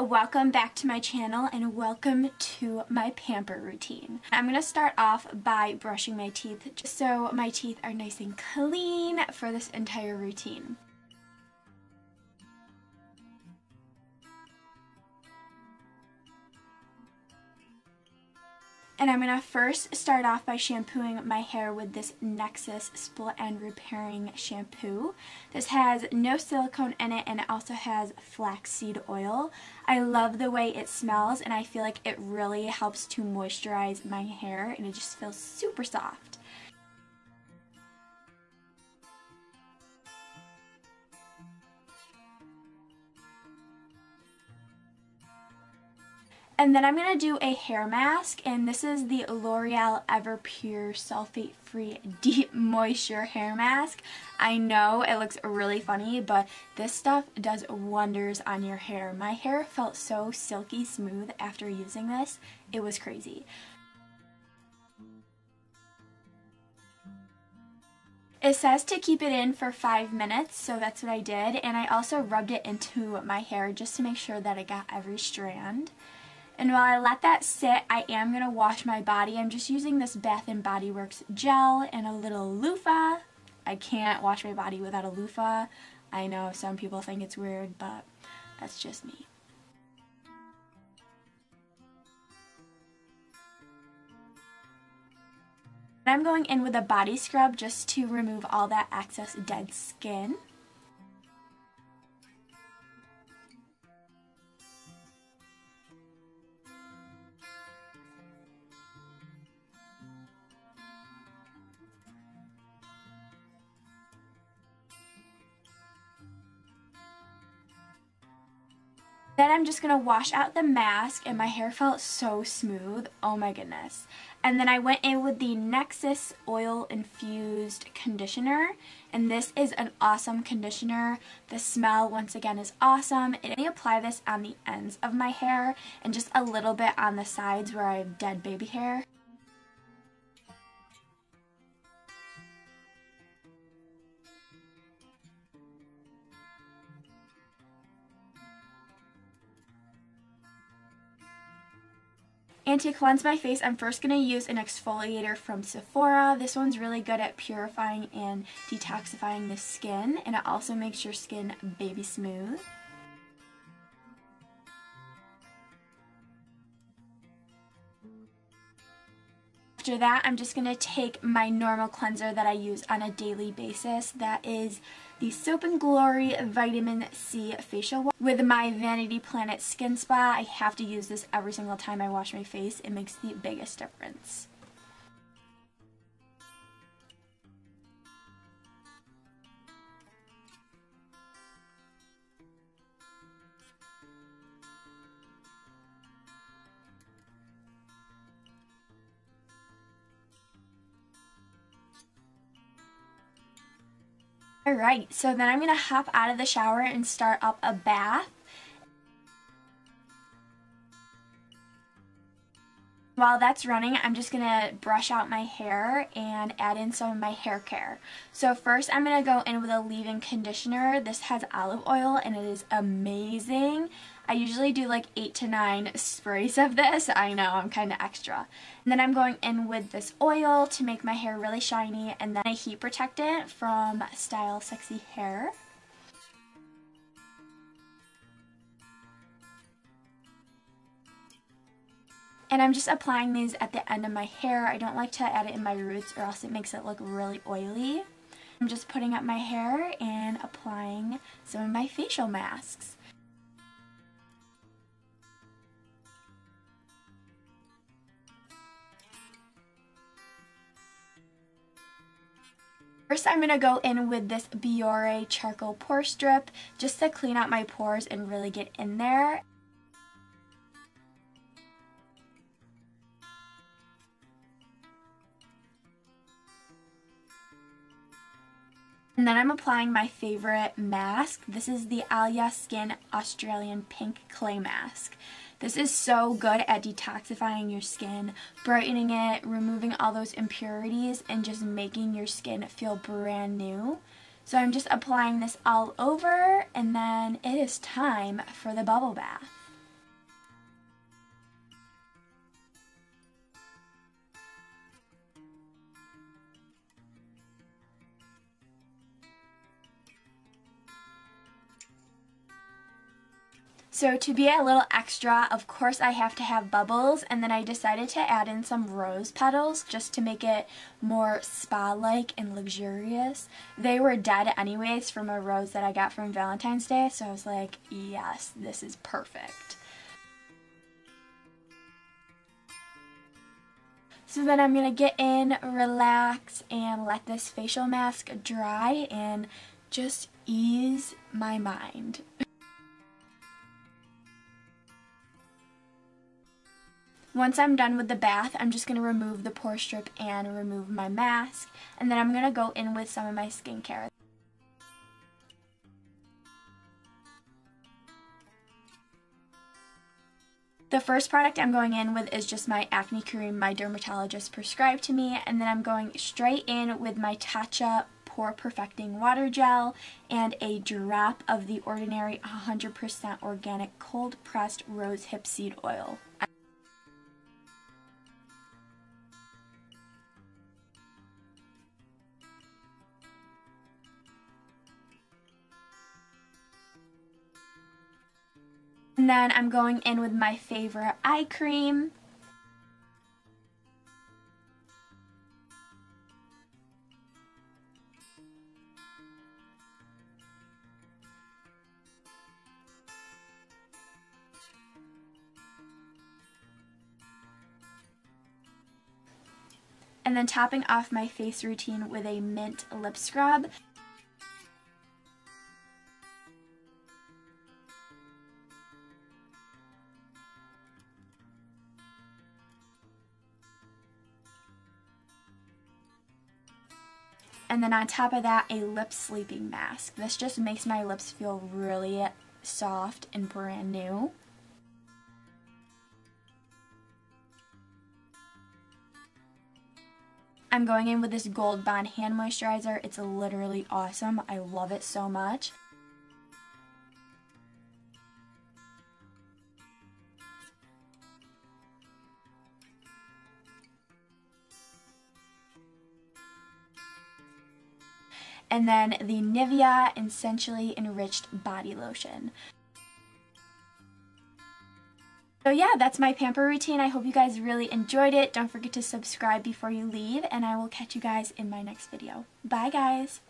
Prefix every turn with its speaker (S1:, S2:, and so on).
S1: Welcome back to my channel and welcome to my pamper routine. I'm going to start off by brushing my teeth just so my teeth are nice and clean for this entire routine. And I'm going to first start off by shampooing my hair with this Nexxus Split End Repairing Shampoo. This has no silicone in it and it also has flaxseed oil. I love the way it smells and I feel like it really helps to moisturize my hair and it just feels super soft. And then I'm going to do a hair mask, and this is the L'Oreal Everpure Sulfate Free Deep Moisture Hair Mask. I know it looks really funny, but this stuff does wonders on your hair. My hair felt so silky smooth after using this. It was crazy. It says to keep it in for five minutes, so that's what I did. And I also rubbed it into my hair just to make sure that I got every strand. And while I let that sit, I am going to wash my body. I'm just using this Bath & Body Works gel and a little loofah. I can't wash my body without a loofah. I know some people think it's weird, but that's just me. I'm going in with a body scrub just to remove all that excess dead skin. Then I'm just going to wash out the mask and my hair felt so smooth. Oh my goodness. And then I went in with the Nexxus Oil Infused Conditioner. And this is an awesome conditioner. The smell, once again, is awesome. And I apply this on the ends of my hair and just a little bit on the sides where I have dead baby hair. And to cleanse my face, I'm first going to use an exfoliator from Sephora. This one's really good at purifying and detoxifying the skin, and it also makes your skin baby smooth. After that, I'm just going to take my normal cleanser that I use on a daily basis. That is the Soap & Glory Vitamin C Facial Wash. With my Vanity Planet Skin Spa, I have to use this every single time I wash my face. It makes the biggest difference. Alright, so then I'm going to hop out of the shower and start up a bath. While that's running, I'm just going to brush out my hair and add in some of my hair care. So first I'm going to go in with a leave-in conditioner. This has olive oil and it is amazing. I usually do like 8 to 9 sprays of this. I know, I'm kind of extra. And then I'm going in with this oil to make my hair really shiny and then a heat protectant from Style Sexy Hair. And I'm just applying these at the end of my hair. I don't like to add it in my roots or else it makes it look really oily. I'm just putting up my hair and applying some of my facial masks. First I'm going to go in with this Biore Charcoal Pore Strip just to clean out my pores and really get in there. And then I'm applying my favorite mask. This is the Alya Skin Australian Pink Clay Mask. This is so good at detoxifying your skin, brightening it, removing all those impurities, and just making your skin feel brand new. So I'm just applying this all over and then it is time for the bubble bath. So to be a little extra, of course I have to have bubbles and then I decided to add in some rose petals just to make it more spa-like and luxurious. They were dead anyways from a rose that I got from Valentine's Day, so I was like, yes, this is perfect. So then I'm going to get in, relax, and let this facial mask dry and just ease my mind. Once I'm done with the bath, I'm just going to remove the pore strip and remove my mask. And then I'm going to go in with some of my skincare. The first product I'm going in with is just my acne cream my dermatologist prescribed to me. And then I'm going straight in with my Tatcha Pore Perfecting Water Gel and a drop of the Ordinary 100% Organic Cold Pressed Rose Hip Seed Oil. And then I'm going in with my favorite eye cream. and then topping off my face routine with a mint lip scrub. And then on top of that, a lip sleeping mask. This just makes my lips feel really soft and brand new. I'm going in with this Gold Bond hand moisturizer. It's literally awesome. I love it so much. And then the Nivea Essentially Enriched Body Lotion. So yeah, that's my pamper routine. I hope you guys really enjoyed it. Don't forget to subscribe before you leave, and I will catch you guys in my next video. Bye guys!